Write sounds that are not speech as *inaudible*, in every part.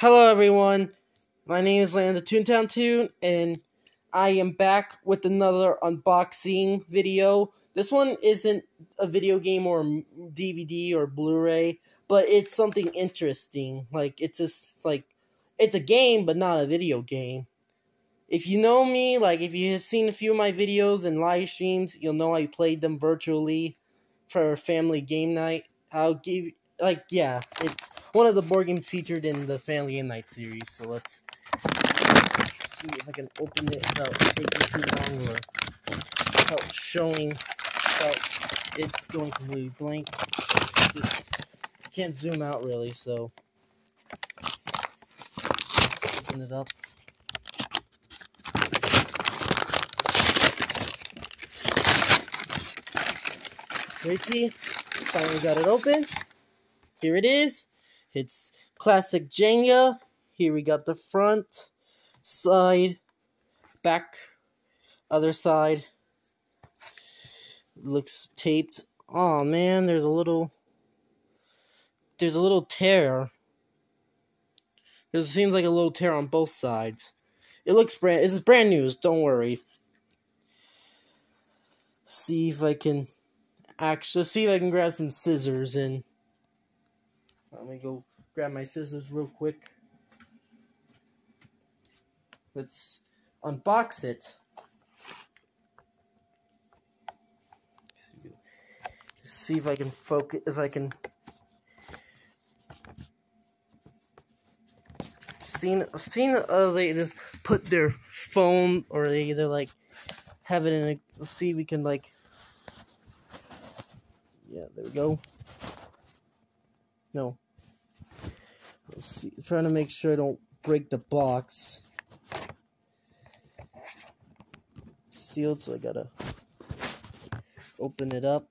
Hello everyone, my name is Landon the Toontown Toon, and I am back with another unboxing video. This one isn't a video game or DVD or Blu-ray, but it's something interesting. Like, it's just, like, it's a game, but not a video game. If you know me, like, if you have seen a few of my videos and live streams, you'll know I played them virtually for family game night. I'll give like yeah, it's one of the board games featured in the Family Game Night series. So let's see if I can open it without taking too long or without showing without it going completely blank. Can't zoom out really, so open it up. Ricky, finally got it open. Here it is. It's classic Jenga. Here we got the front, side, back, other side. Looks taped. Oh man, there's a little there's a little tear. There seems like a little tear on both sides. It looks brand it's brand new, don't worry. See if I can actually see if I can grab some scissors and let me go grab my scissors real quick. Let's unbox it. See if I can focus, if I can seen seen uh, they just put their phone or they either like have it in a let's see we can like yeah there we go no. Let's see. I'm trying to make sure I don't break the box. Sealed, so I gotta open it up.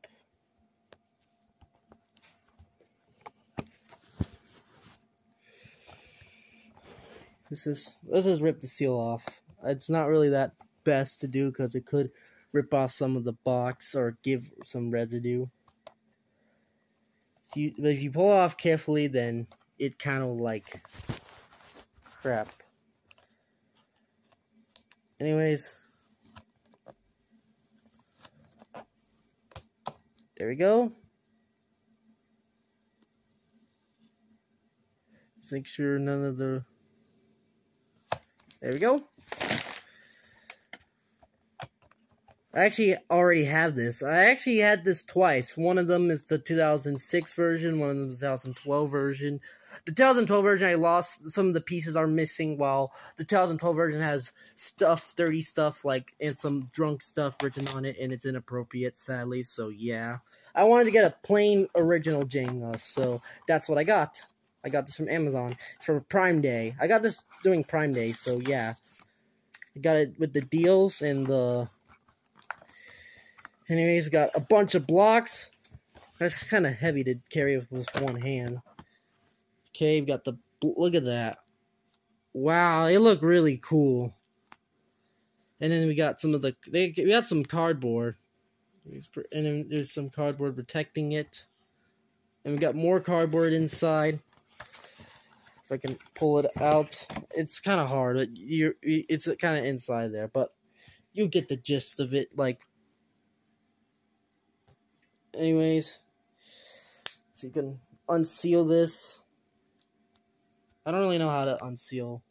This is let's just rip the seal off. It's not really that best to do because it could rip off some of the box or give some residue. If you, if you pull off carefully, then it kind of like crap. Anyways, there we go. Just make sure none of the. There we go. I actually already have this. I actually had this twice. One of them is the 2006 version, one of them is the 2012 version. The 2012 version I lost, some of the pieces are missing, while the 2012 version has stuff, dirty stuff, like, and some drunk stuff written on it, and it's inappropriate, sadly, so yeah. I wanted to get a plain original Jenga, so that's what I got. I got this from Amazon for Prime Day. I got this during Prime Day, so yeah. I got it with the deals and the Anyways, got a bunch of blocks. That's kind of heavy to carry with one hand. Okay, we got the look at that. Wow, they look really cool. And then we got some of the they we got some cardboard. And then there's some cardboard protecting it. And we got more cardboard inside. If I can pull it out, it's kind of hard. You're, it's kind of inside there, but you get the gist of it. Like anyways, so you can unseal this. I don't really know how to unseal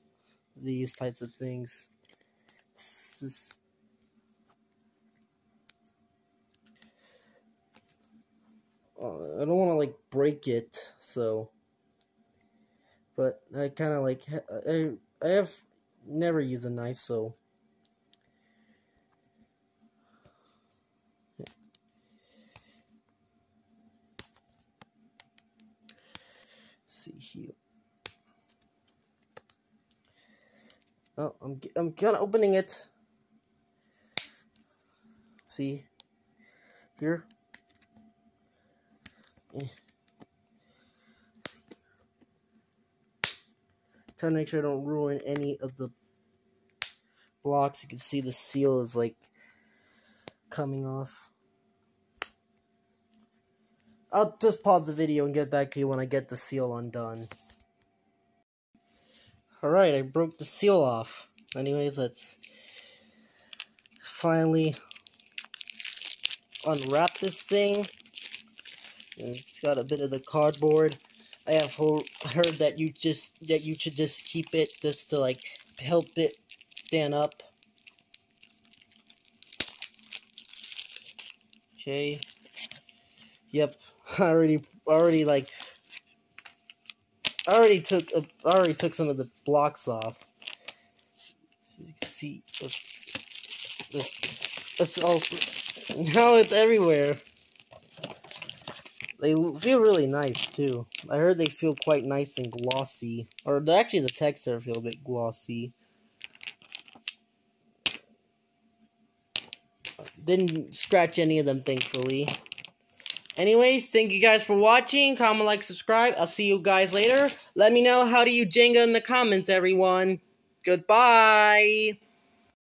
these types of things. Uh, I don't want to like break it, so. But I kind of like I I have never used a knife, so see here. Oh, I'm I'm kind of opening it. See here. Eh. Trying to make sure I don't ruin any of the blocks. You can see the seal is like coming off. I'll just pause the video and get back to you when I get the seal undone. Alright, I broke the seal off. Anyways, let's finally unwrap this thing. It's got a bit of the cardboard. I have heard that you just that you should just keep it just to like help it stand up. Okay. Yep. *laughs* I already already like I already took uh, I already took some of the blocks off. So you can see this this, this also now it's everywhere. They feel really nice too. I heard they feel quite nice and glossy. Or actually the texture feel a bit glossy. Didn't scratch any of them thankfully. Anyways, thank you guys for watching. Comment, like, subscribe. I'll see you guys later. Let me know how do you Jenga in the comments, everyone. Goodbye.